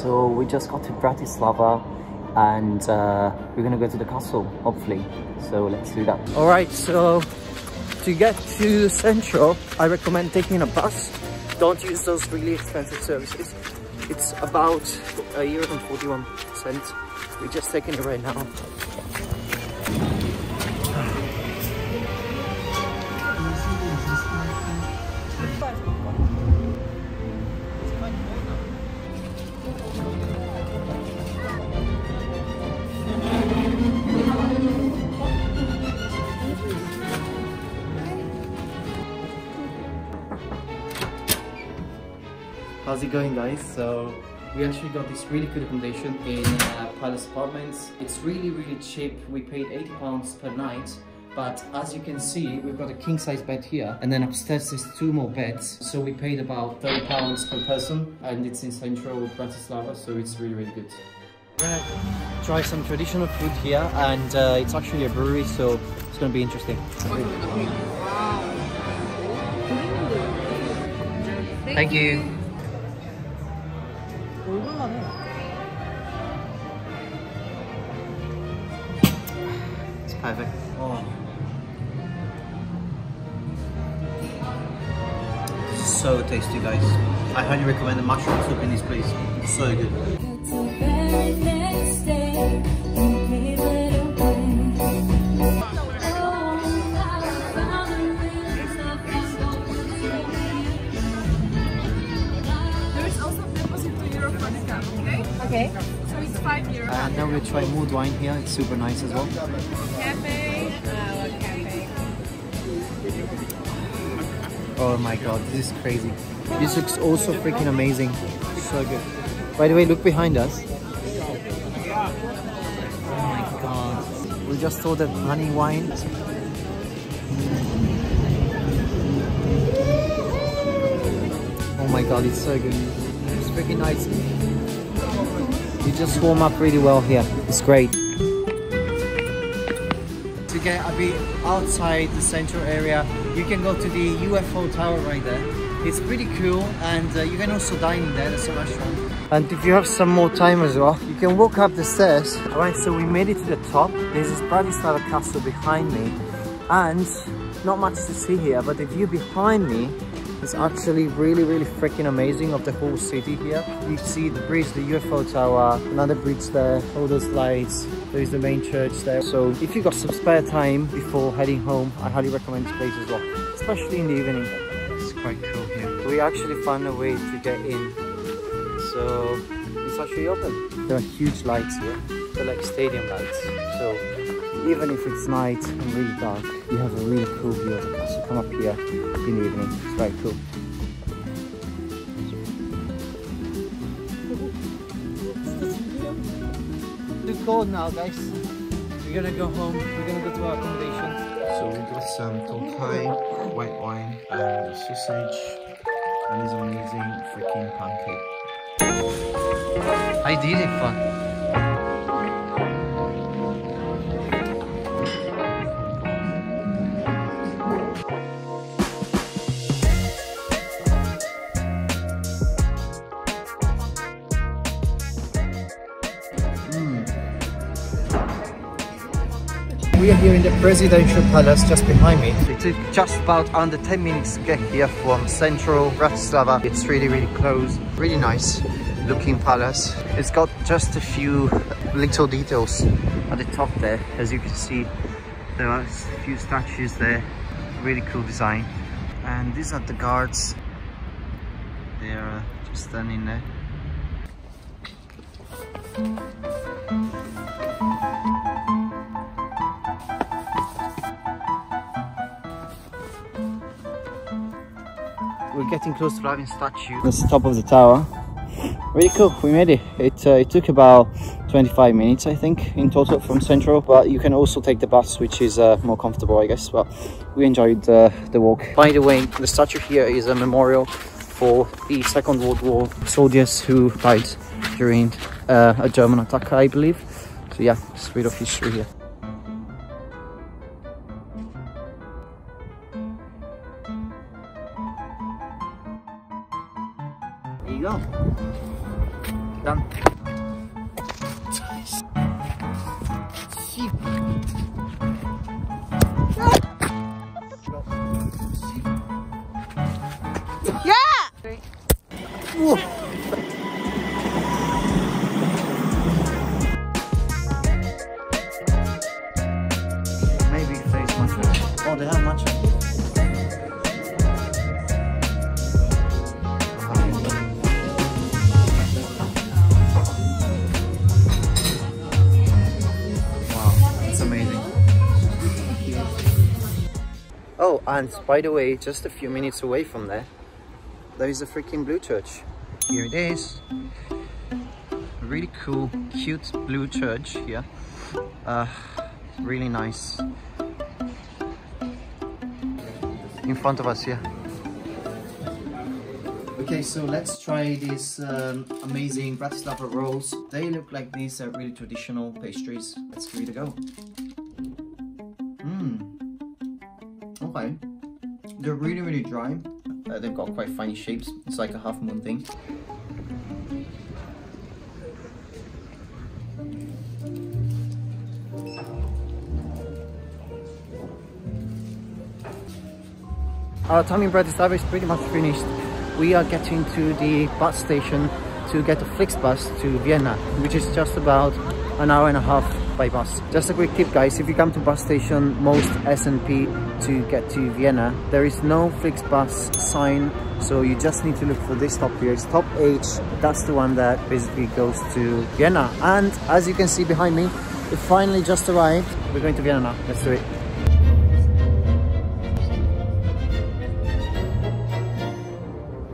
So we just got to Bratislava and uh, we're gonna go to the castle, hopefully. So let's do that. All right, so to get to the Central, I recommend taking a bus. Don't use those really expensive services. It's about a euro and 41 cents. We're just taking it right now. How's it going guys? So we actually got this really good accommodation in uh, Palace Apartments. It's really really cheap. We paid 80 pounds per night but as you can see we've got a king size bed here and then upstairs there's two more beds so we paid about 30 pounds per person and it's in central Bratislava so it's really really good. We're gonna try some traditional food here and uh, it's actually a brewery so it's gonna be interesting. Thank you. Perfect. Oh. So tasty guys. I highly recommend the mushroom soup in this place. It's so good. And try mulled wine here. It's super nice as well. Cafe. Cafe? Oh my god, this is crazy. This looks also freaking amazing. So good. By the way, look behind us. Oh my god. We just saw ordered honey wine. Oh my god, it's so good. It's freaking nice. Just warm up really well here. It's great. To get a bit outside the central area, you can go to the UFO tower right there. It's pretty cool and uh, you can also dine there, there's a restaurant. And if you have some more time as well, you can walk up the stairs. Alright, so we made it to the top. There's this Bratislava castle behind me and not much to see here, but the view behind me is actually really, really freaking amazing of the whole city here. You see the bridge, the UFO tower, another bridge there, all those lights. There's the main church there. So if you got some spare time before heading home, I highly recommend this place as well, especially in the evening. It's quite cool here. We actually found a way to get in. So it's actually open. There are huge lights here. They're like stadium lights. So even if it's night and really dark, you have a really cool view of the castle. Come up here in the evening. It's very cool. Too cold now, guys. We're gonna go home. We're gonna go to our accommodation. So we got some Tokaj, white wine, and sausage, and this amazing freaking pancake. I did it fun? We are here in the presidential palace just behind me. It took just about under 10 minutes to get here from central Bratislava. It's really, really close. Really nice looking palace. It's got just a few little details at the top there. As you can see, there are a few statues there. Really cool design. And these are the guards. They are just standing there. Getting close to Slavín statue. That's the top of the tower. Really cool, we made it. It, uh, it took about 25 minutes, I think, in total from Central, but you can also take the bus, which is uh, more comfortable, I guess, but we enjoyed uh, the walk. By the way, the statue here is a memorial for the Second World War soldiers who died during uh, a German attack, I believe. So yeah, it's a bit of history here. There you go. Done. Yeah! Whoa. Oh, and by the way, just a few minutes away from there, there is a freaking blue church. Here it is. Really cool, cute blue church here. Uh, really nice. In front of us here. Okay, so let's try these um, amazing Bratislava rolls. They look like these are really traditional pastries. Let's give it a go. They're really, really dry. Uh, they've got quite funny shapes. It's like a half moon thing. Our time in Bratislava is pretty much finished. We are getting to the bus station to get a Flixbus to Vienna, which is just about an hour and a half by bus. Just a quick tip guys, if you come to bus station most SNP to get to Vienna, there is no Flixbus sign, so you just need to look for this stop here. It's top H, that's the one that basically goes to Vienna. And as you can see behind me, we finally just arrived. We're going to Vienna now, let's do it.